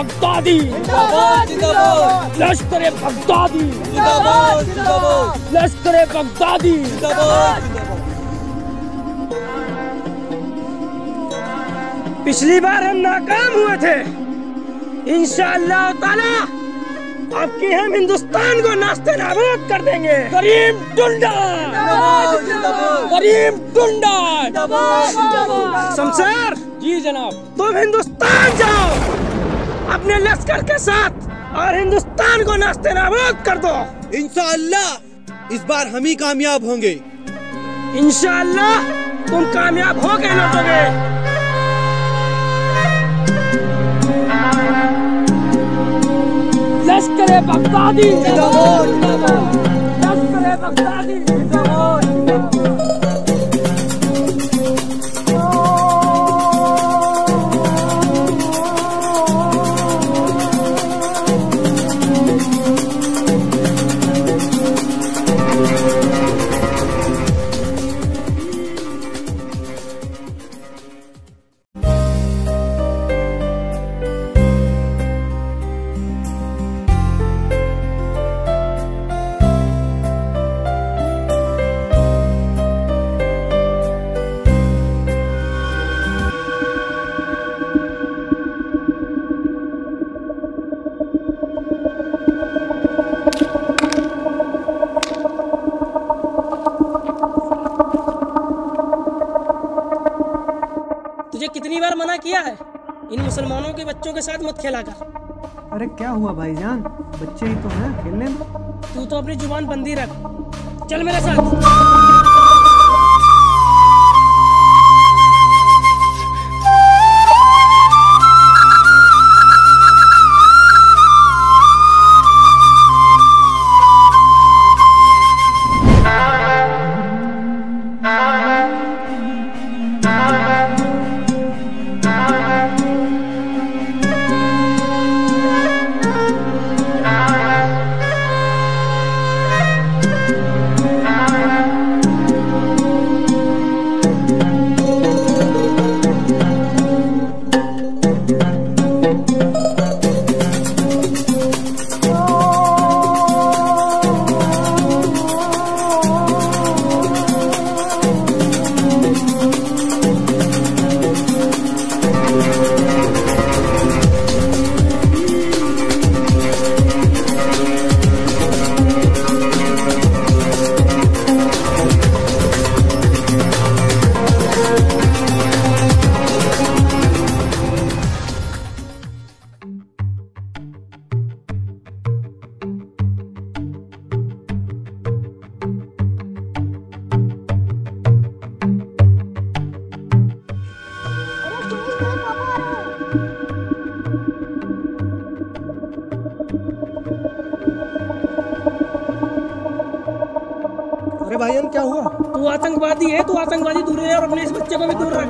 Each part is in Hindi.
बगदादी। लश्कर बगदादी लश्कर बगदादी पिछली बार हम नाकाम हुए थे। इंशाअल्लाह ताला अब की हम हिंदुस्तान को नाश्ते नाबूद कर देंगे। करीम टुंडा। करीम टुंडा। शमशेर। जी जनाब। तुम हिंदुस्तान जाओ। अपने लश्कर के साथ और हिंदुस्तान को नाश्ते नाबूद कर दो। इंशाअल्लाह इस बार हम ही कामयाब होंगे। इंशाअल्लाह तुम कामयाब हो गए लौटोगे लश्कर बगदादी लश्कर बगदादी किया है? इन मुसलमानों के बच्चों के साथ मत खेला कर। अरे क्या हुआ भाई जान बच्चे ही तो हैं खेलने तू तो अपनी ज़ुबान बंदी रख। चल मेरे साथ। भाईजान क्या हुआ? तू आतंकवादी है तू आतंकवादी दूर है और अपने इस बच्चे को भी दूर रख।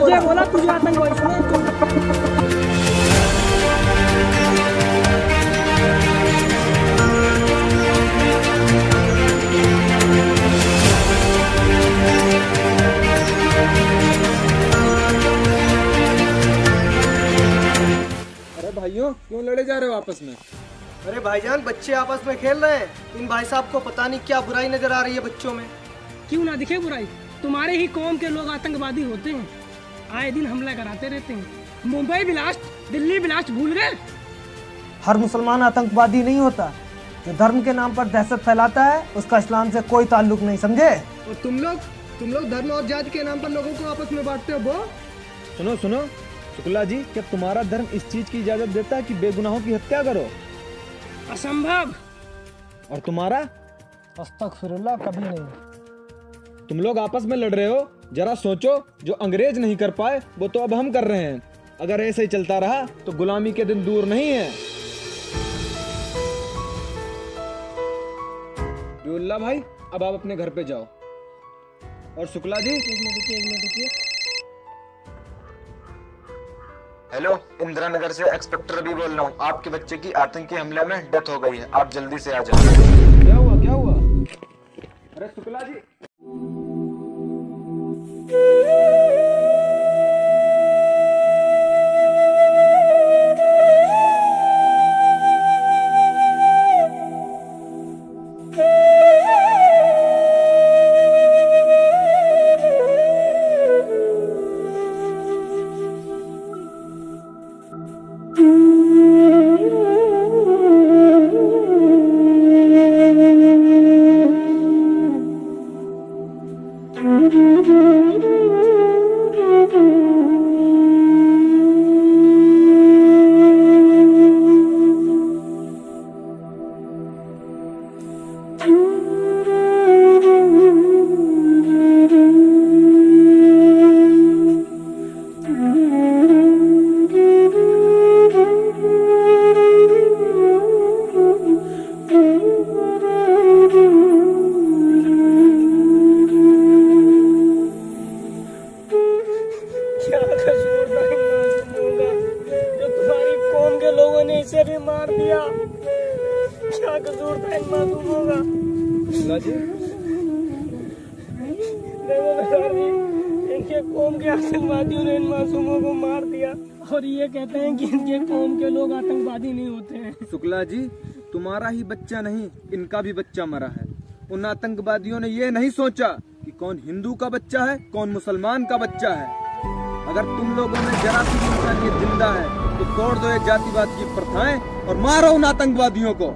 तुझे बोला तुझे आतंकवादी अरे भाइयों क्यों लड़े जा रहे हो आपस में? अरे भाईजान बच्चे आपस में खेल रहे हैं। इन भाई साहब को पता नहीं क्या बुराई नज़र आ रही है बच्चों में। क्यों ना दिखे बुराई? तुम्हारे ही कौम के लोग आतंकवादी होते हैं। आए दिन हमला कराते रहते हैं। मुंबई ब्लास्ट दिल्ली ब्लास्ट भूल गए? हर मुसलमान आतंकवादी नहीं होता। जो धर्म के नाम पर दहशत फैलाता है उसका इस्लाम से कोई ताल्लुक नहीं समझे? और तुम लोग तुम लोग धर्म और जात के नाम पर लोगों को आपस में बांटते हो वो सुनो सुनो। शुक्ला जी क्या तुम्हारा धर्म इस चीज़ की इजाज़त देता है कि बेगुनाहों की हत्या करो? असंभव। और तुम्हारा? अस्तगफिरुल्लाह कभी नहीं। तुम लोग आपस में लड़ रहे हो? जरा सोचो जो अंग्रेज़ नहीं कर पाए वो तो अब हम कर रहे हैं। अगर ऐसे ही चलता रहा तो गुलामी के दिन दूर नहीं है। भाई अब आप अपने घर पे जाओ। और शुक्ला जी हेलो इंदिरा नगर से एक्सपेक्टर भी बोल रहा हूँ। आपके बच्चे की आतंकी हमले में डेथ हो गई है। आप जल्दी से आ जाओ। क्या हुआ क्या हुआ? अरे शुक्ला जी मार दिया। क्या कसूर था इन मासूमों का? जी इनके कौम के आतंकवादियों ने इन मासूमों को मार दिया। और ये कहते हैं कि इनके कौम के लोग आतंकवादी नहीं होते हैं। शुक्ला जी तुम्हारा ही बच्चा नहीं इनका भी बच्चा मरा है। उन आतंकवादियों ने ये नहीं सोचा कि कौन हिंदू का बच्चा है कौन मुसलमान का बच्चा है। अगर तुम लोगों में जरा सी इंसानियत ज़िंदा है तो तोड़ दो ये जातिवाद की प्रथाएँ और मारो उन आतंकवादियों को।